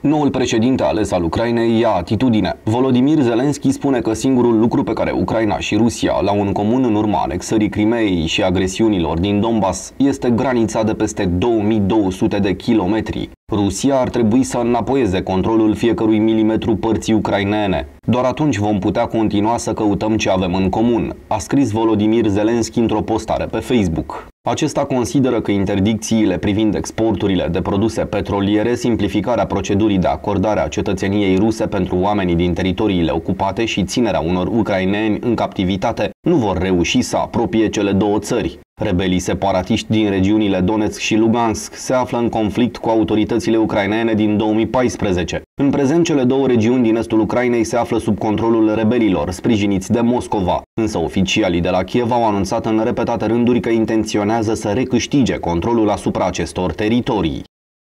Noul președinte ales al Ucrainei ia atitudine. Volodymyr Zelensky spune că singurul lucru pe care Ucraina și Rusia l-au în comun în urma anexării Crimeei și agresiunilor din Donbass este granița de peste 2200 de kilometri. Rusia ar trebui să înapoieze controlul fiecărui milimetru părții ucrainene. Doar atunci vom putea continua să căutăm ce avem în comun, a scris Volodymyr Zelensky într-o postare pe Facebook. Acesta consideră că interdicțiile privind exporturile de produse petroliere, simplificarea procedurii de acordare a cetățeniei ruse pentru oamenii din teritoriile ocupate și ținerea unor ucraineni în captivitate nu vor reuși să apropie cele două țări. Rebelii separatiști din regiunile Donetsk și Lugansk se află în conflict cu autoritățile ucrainene din 2014. În prezent, cele două regiuni din estul Ucrainei se află sub controlul rebelilor, sprijiniți de Moscova. Însă oficialii de la Kiev au anunțat în repetate rânduri că intenționează să recâștige controlul asupra acestor teritorii.